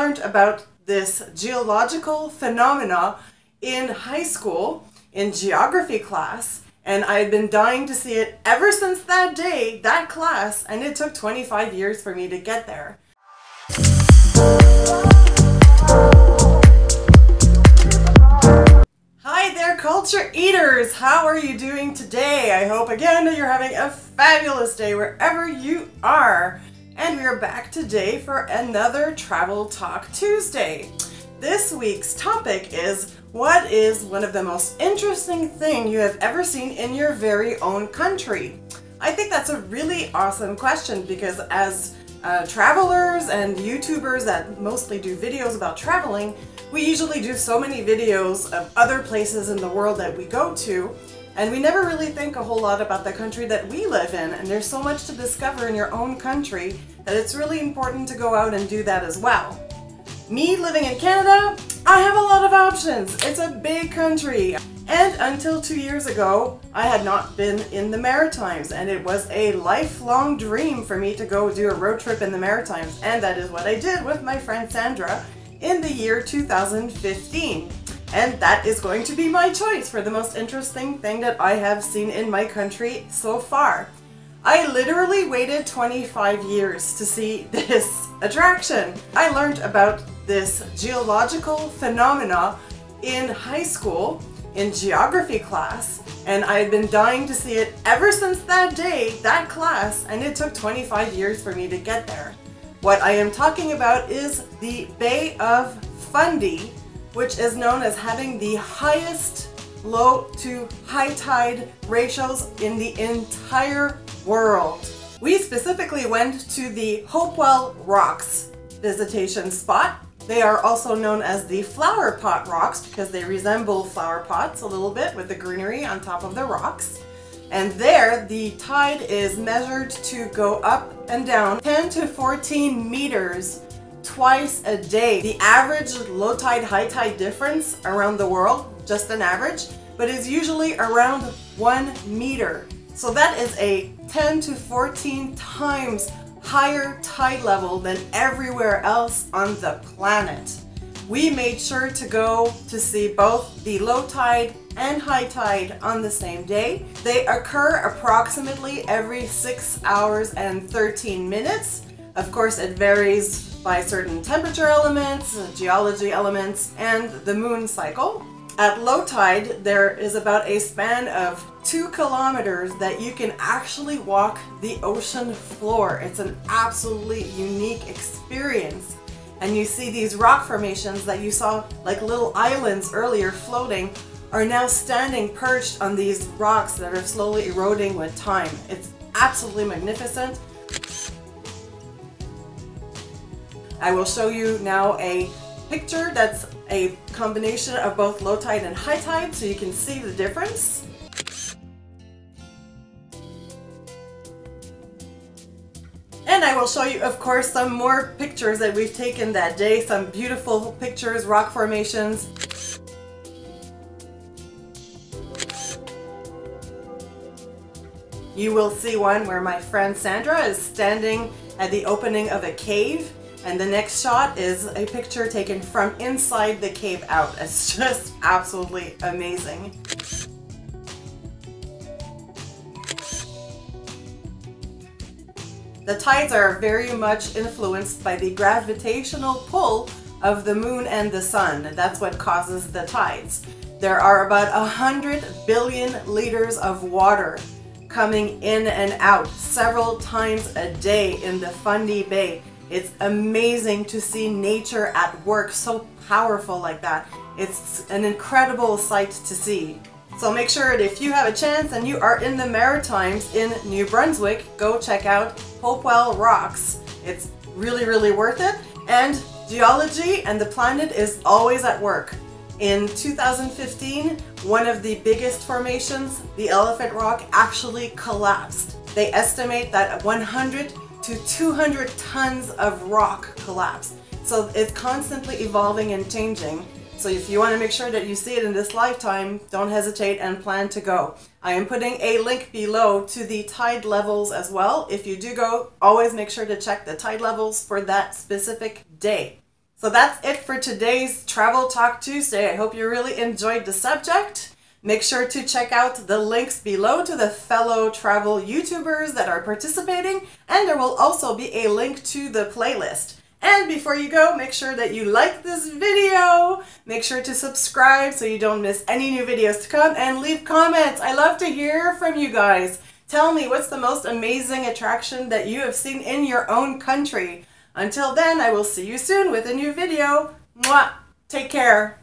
learned about this geological phenomena in high school in geography class and I had been dying to see it ever since that day, that class, and it took 25 years for me to get there. Hi there, culture eaters! How are you doing today? I hope again that you're having a fabulous day wherever you are. And we are back today for another Travel Talk Tuesday. This week's topic is what is one of the most interesting thing you have ever seen in your very own country? I think that's a really awesome question because as uh, travelers and YouTubers that mostly do videos about traveling, we usually do so many videos of other places in the world that we go to and we never really think a whole lot about the country that we live in and there's so much to discover in your own country that it's really important to go out and do that as well. Me living in Canada, I have a lot of options. It's a big country. And until two years ago, I had not been in the Maritimes, and it was a lifelong dream for me to go do a road trip in the Maritimes, and that is what I did with my friend Sandra in the year 2015. And that is going to be my choice for the most interesting thing that I have seen in my country so far. I literally waited 25 years to see this attraction. I learned about this geological phenomena in high school in geography class and I had been dying to see it ever since that day, that class, and it took 25 years for me to get there. What I am talking about is the Bay of Fundy, which is known as having the highest low to high tide ratios in the entire world. We specifically went to the Hopewell Rocks visitation spot they are also known as the flower pot rocks because they resemble flower pots a little bit with the greenery on top of the rocks. And there, the tide is measured to go up and down 10 to 14 meters twice a day. The average low tide, high tide difference around the world, just an average, but is usually around one meter. So that is a 10 to 14 times higher tide level than everywhere else on the planet. We made sure to go to see both the low tide and high tide on the same day. They occur approximately every 6 hours and 13 minutes. Of course, it varies by certain temperature elements, geology elements, and the moon cycle. At low tide, there is about a span of two kilometers that you can actually walk the ocean floor. It's an absolutely unique experience. And you see these rock formations that you saw like little islands earlier floating are now standing perched on these rocks that are slowly eroding with time. It's absolutely magnificent. I will show you now a picture that's a combination of both low tide and high tide so you can see the difference. And I will show you, of course, some more pictures that we've taken that day, some beautiful pictures, rock formations. You will see one where my friend Sandra is standing at the opening of a cave and the next shot is a picture taken from inside the cave out. It's just absolutely amazing. The tides are very much influenced by the gravitational pull of the moon and the sun. That's what causes the tides. There are about 100 billion liters of water coming in and out several times a day in the Fundy Bay. It's amazing to see nature at work so powerful like that. It's an incredible sight to see. So make sure that if you have a chance and you are in the Maritimes in New Brunswick, go check out Hopewell Rocks. It's really, really worth it. And geology and the planet is always at work. In 2015, one of the biggest formations, the Elephant Rock, actually collapsed. They estimate that 100 to 200 tons of rock collapsed. So it's constantly evolving and changing. So if you want to make sure that you see it in this lifetime, don't hesitate and plan to go. I am putting a link below to the tide levels as well. If you do go, always make sure to check the tide levels for that specific day. So that's it for today's Travel Talk Tuesday. I hope you really enjoyed the subject. Make sure to check out the links below to the fellow travel YouTubers that are participating, and there will also be a link to the playlist. And before you go, make sure that you like this video. Make sure to subscribe so you don't miss any new videos to come and leave comments. I love to hear from you guys. Tell me what's the most amazing attraction that you have seen in your own country. Until then, I will see you soon with a new video. Mwah! Take care.